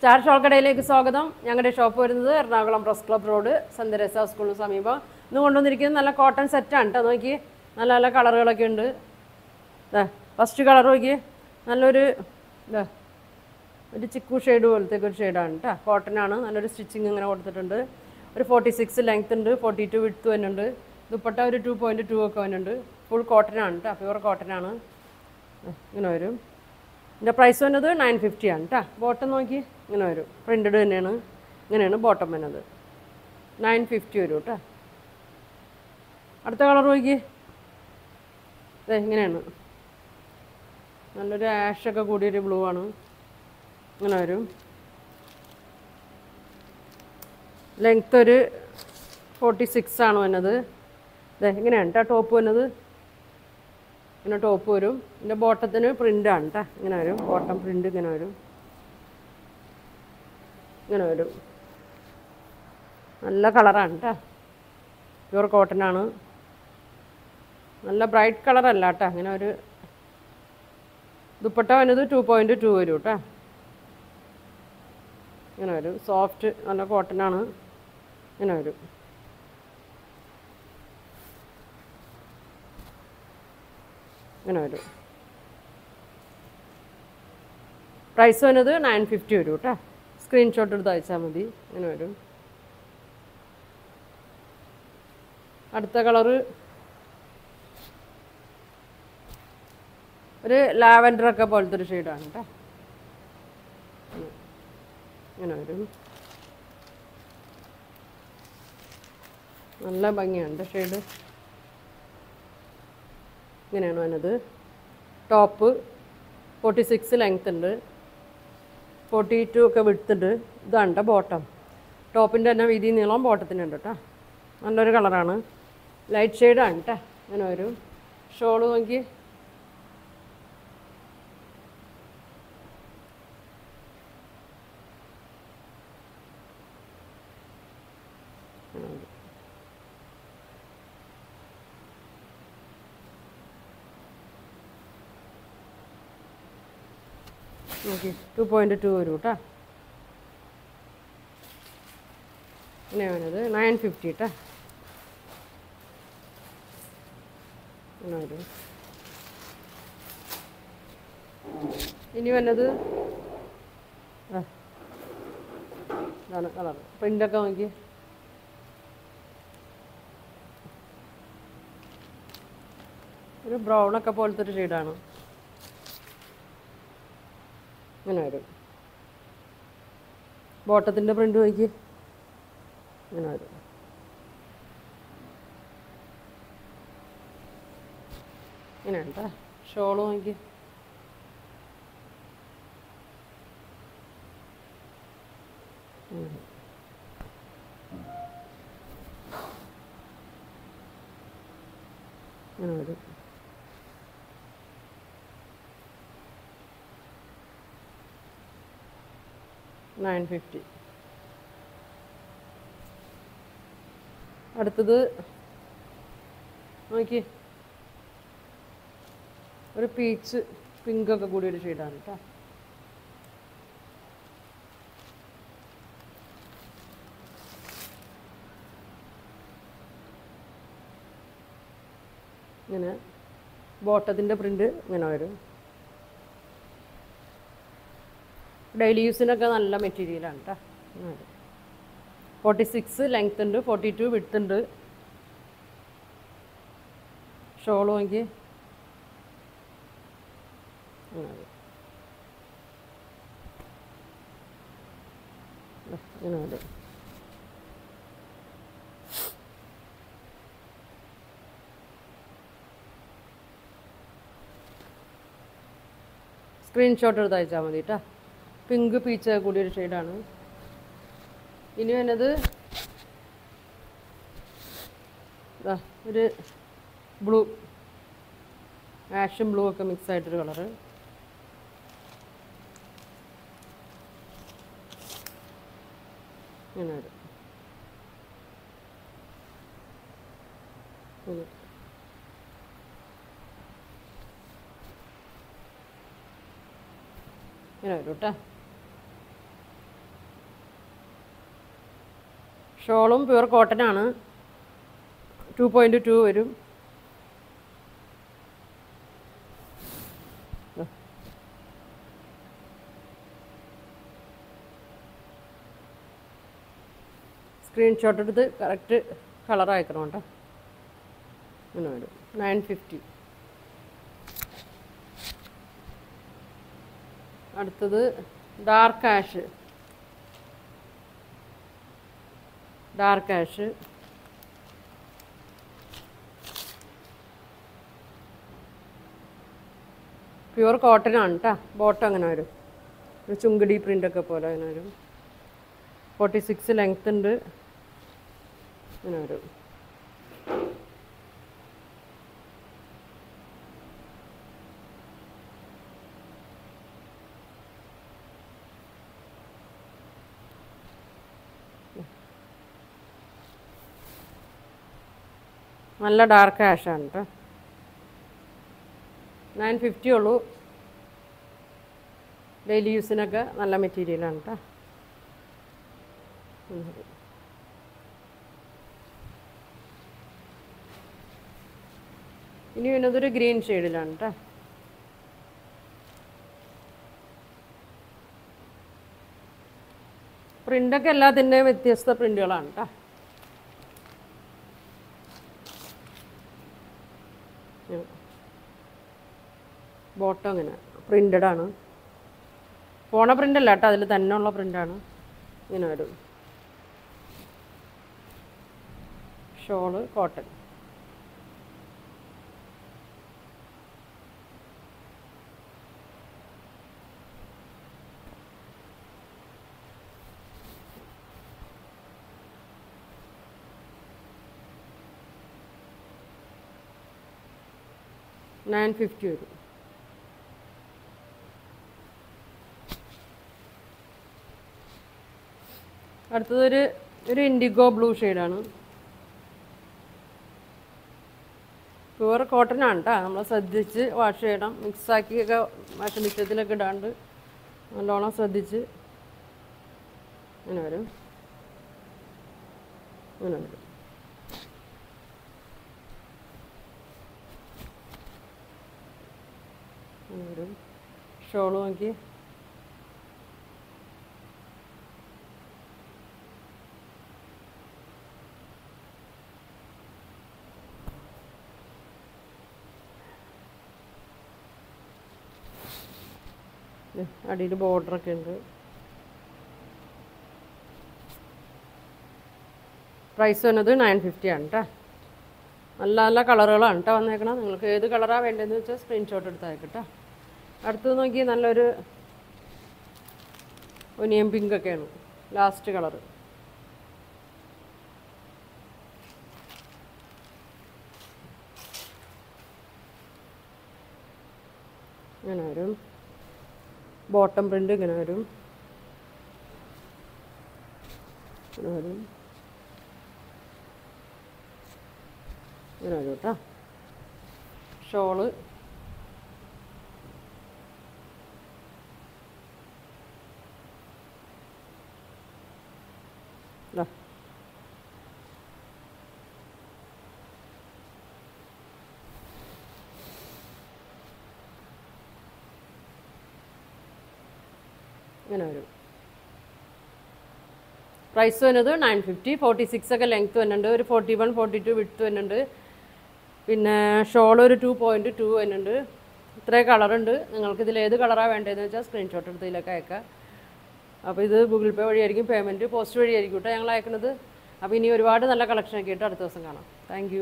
Star ഷോൾക്കടയിലേക്ക് സ്വാഗതം. ഞങ്ങളുടെ shop വരുന്നത് എറണാകുളം പ്രസ് ക്ലബ് റോഡ് സന്തരസ സ്കൂളിന് സമീപം. ഇന്ന് കൊണ്ടുവന്നിരിക്കുന്നത് നല്ല കോട്ടൺ സെറ്റാണ് കേട്ടോ നോക്കി നല്ല നല്ല കളറുകളൊക്കെ ഉണ്ട്. ഫസ്റ്റ് കളർ നോക്കി നല്ലൊരു ഇതാ ഒരു ചിക്കു ഷെയ്ഡ് പോലത്തെ ഒരു ഷെയ്ഡാണ് കേട്ടോ കോട്ടൺ ആണ്. നല്ലൊരു സ്റ്റിച്ചിങ് ഇങ്ങനെ കൊടുത്തിട്ടുണ്ട്. ഒരു ഫോർട്ടി സിക്സ് ലെങ്ത് ഉണ്ട് ഫോർട്ടി ടു വിഡ്ത്ത് വരുന്നുണ്ട്. ദുപ്പട്ട ഒരു ടു പോയിന്റ് ടു ഒക്കെ വരുന്നുണ്ട്. ഫുൾ കോട്ടൺ ആണ് കേട്ടോ പ്യുവർ കോട്ടൺ ആണ്. ഇങ്ങനെ വരും. ഇതിന്റെ പ്രൈസ് വന്നത് നയൻ ഫിഫ്റ്റി ആണ് കേട്ടോ ബോട്ടം നോക്കി ഇങ്ങനെ വരും. പ്രിന്റഡ് തന്നെയാണ്. ഇങ്ങനെയാണ് ബോട്ടം വരുന്നത്. നയൻ ഫിഫ്റ്റി വരും കേട്ടോ അടുത്ത കളർ നോക്കി. അതെ ഇങ്ങനെയാണ്. നല്ലൊരു ആഷൊക്കെ കൂടിയൊരു ബ്ലൂ ആണ്. ഇങ്ങനെ വരും. ലെങ്ത്ത് ഒരു ഫോർട്ടി സിക്സ് ആണ് വന്നത്. അതെ ഇങ്ങനെയാണ് കേട്ടോ ടോപ്പ് വന്നത്. ഇങ്ങനെ ടോപ്പ് വരും. ഇതിന്റെ ബോട്ടത്തിന് പ്രിന്റാണ് കേട്ടോ ഇങ്ങനെ വരും. ബോട്ടം പ്രിന്റ് ഇങ്ങനെ വരും. ഇങ്ങനെ വരും. നല്ല കളറാണ് കേട്ടോ പ്യൂർ കോട്ടൺ ആണ്. നല്ല ബ്രൈറ്റ് കളറല്ല കേട്ടോ അങ്ങനെ ഒരു ദുപ്പട്ട വന്നത് ടു പോയിന്റ് ടു വരും കേട്ടോ ഇങ്ങനെ വരും. സോഫ്റ്റ് നല്ല കോട്ടൺ ആണ്. ഇങ്ങനെ വരും. ഇങ്ങനെ വരും. പ്രൈസ് വന്നത് നയൻ ഫിഫ്റ്റി വരും കേട്ടോ സ്ക്രീൻഷോട്ട് എടുത്ത് അയച്ചാൽ മതി. ഇങ്ങനെ വരും. അടുത്ത കളറ് ഒരു ലാവൻഡർ ഒക്കെ പോലത്തെ ഒരു ഷെയ്ഡാണ് കേട്ടോ ഇങ്ങനെ വരും. നല്ല ഭംഗിയുണ്ട് ഷെയ്ഡ് ഇങ്ങനെയാണ് വന്നത്. ടോപ്പ് ഫോർട്ടി സിക്സ് ലെങ്ത് ഉണ്ട്. ഫോർട്ടി ടു ഒക്കെ വിടുത്തുണ്ട് ഇതാണ് ബോട്ടം ടോപ്പിന്റെ തന്നെ വീതി നീളം ബോട്ടത്തിനുണ്ട് കേട്ടോ നല്ലൊരു കളറാണ് ലൈറ്റ് ഷെയ്ഡാണ് കേട്ടോ അങ്ങനെ ഒരു ഷോൾ നോക്കി നോക്കി. ടു പോയിന്റ് ടു വരും കേട്ടോ പിന്നെ വേണത് നയൻ ഫിഫ്റ്റി കേട്ടോ ഇനി വന്നത് ഇതാണ് കളർ പ്രിന്റൊക്കെ നോക്കി ഒരു ബ്രൗണൊക്കെ പോലത്തെ ഒരു ഷെയ്ഡാണ് ഇങ്ങനെ വരും. ബോട്ടത്തിന്റെ പ്രിന്റ് നോക്കി അങ്ങനെ വരും. ഇങ്ങനെ ഉണ്ടോ ഷോൾ നോക്കി ഇങ്ങനെ വരും ഫിഫ്റ്റി. അടുത്തത് നോക്കി. ഒരു പീച്ച് പിങ്ക് ഒക്കെ കൂടി ഒരു ഷെയ്ഡാണ് കേട്ടോ ഇങ്ങനെ ബോട്ടത്തിന്റെ പ്രിന്റ് ഇങ്ങനെ വരും. ഡെയിലി യൂസിനൊക്കെ നല്ല മെറ്റീരിയലാണ് കേട്ടോ ഫോർട്ടി സിക്സ് ലെങ്ത് ഉണ്ട് ഫോർട്ടി ടു വിഡ്ത്ത് ഉണ്ട് ഷോൾ വാങ്ങി സ്ക്രീൻഷോട്ട് എടുത്ത് അയച്ചാൽ മതി കേട്ടോ പിങ്ക് പീച്ച് കൂടിയൊരു ഷെയ്ഡാണ്. ഇനി വന്നത് ഒരു ബ്ലൂ ആഷൻ ബ്ലൂ ഒക്കെ മിക്സ് ആയിട്ടൊരു കളറ്. ഇങ്ങനെ വരും. ഇങ്ങനെ വരും കേട്ടോ ഷോളും പ്യുവർ കോട്ടൺ ആണ് ടു പോയിന്റ് ടു വരും. സ്ക്രീൻഷോട്ട് എടുത്ത് കറക്റ്റ് കളർ അയക്കണം കേട്ടോ. അങ്ങനെ വരും. നയൻ ഫിഫ്റ്റി അടുത്തത് dark ash dark ash pure cotton ആണ് കേട്ടോ ബോട്ടം അങ്ങനെ വരും. ഒരു ചുങ്കടി പ്രിന്റൊക്കെ പോലെ അങ്ങനെ വരും. ഫോർട്ടി സിക്സ് ലെങ്ത് ഉണ്ട്. അങ്ങനെ വരും. നല്ല ഡാർക്ക് ആഷാണ് കേട്ടോ നയൻ ഫിഫ്റ്റി ഉള്ളൂ. ഡെയിലി യൂസിനൊക്കെ നല്ല മെറ്റീരിയലാണ് കേട്ടോ ഇനി വരുന്നതൊരു ഗ്രീൻ ഷെയ്ഡിലാണ് കേട്ടോ പ്രിന്റൊക്കെ എല്ലാത്തിന്റെയും വ്യത്യസ്ത പ്രിന്റുകളാണ് കേട്ടോ ബോട്ടം ഇങ്ങനെ പ്രിന്റഡ് ആണ്. പോണ പ്രിന്റ് അല്ല കേട്ടോ അതിൽ തന്നെ ഉള്ള പ്രിന്റാണ് ഇങ്ങനെ വരും. ഷോൾ കോട്ടൺ നയൻ ഫിഫ്റ്റി വരും. അടുത്തതൊരു ഒരു ഒരു ഇൻഡിഗോ ബ്ലൂ ഷെയ്ഡാണ് പ്യുവർ കോട്ടൺ ആണ് കേട്ടോ നമ്മൾ ശ്രദ്ധിച്ച് വാഷ് ചെയ്യണം. മിക്സാക്കിയൊക്കെ വാഷിംഗ് മിക്സത്തിലൊക്കെ ഇടാണ്ട് നല്ലോണം ശ്രദ്ധിച്ച്. അങ്ങനെ വരും. അങ്ങനെ വരും. അങ്ങനെ വരും. ഷോൾ നോക്കി. അടിയിൽ ബോർഡറൊക്കെ ഉണ്ട്. പ്രൈസ് വന്നത് നയൻ ഫിഫ്റ്റി ആണ് കേട്ടോ നല്ല നല്ല കളറുകളാണ് കേട്ടോ വന്നേക്കണം നിങ്ങൾക്ക് ഏത് കളറാണ് വേണ്ടതെന്ന് വെച്ചാൽ സ്ക്രീൻഷോട്ട് എടുത്തായിക്കട്ടോ അടുത്ത് നോക്കി നല്ലൊരു ഒനിയൻ പിങ്ക് ഒക്കെയാണ്. Last colour. അങ്ങനെ വരും. ബോട്ടം പ്രിന്റ് ഇങ്ങനെ വരും. ഇങ്ങനെ വരും. ഇങ്ങനെ വരും കേട്ടോ. ഷോൾ. ദാ. ഇങ്ങനെ വരും. പ്രൈസ് വരുന്നത് നയൻ ഫിഫ്റ്റി ഫോർട്ടി സിക്സ് ഒക്കെ ലെങ്ത് വരുന്നുണ്ട്. ഒരു ഫോർട്ടി വൺ ഫോർട്ടി ടു വിട്ട് വരുന്നുണ്ട്. പിന്നെ ഷോൾ ഒരു ടു പോയിന്റ് ടു വരുന്നുണ്ട്. ഇത്രയും കളറുണ്ട് നിങ്ങൾക്ക് ഇതിൽ ഏത് കളറാണ് വേണ്ടതെന്ന് വെച്ചാൽ സ്ക്രീൻഷോട്ട് എടുത്ത് ഇതിലൊക്കെ അയക്കാം. അപ്പോൾ ഇത് ഗൂഗിൾ പേ വഴിയായിരിക്കും പേയ്മെന്റ് പോസ്റ്റ് വഴിയായിരിക്കും കേട്ടോ ഞങ്ങൾ അയക്കുന്നത്. അപ്പോൾ ഇനി ഒരുപാട് നല്ല കളക്ഷൻ ഒക്കെ ആയിട്ട് അടുത്ത ദിവസം കാണാം. താങ്ക്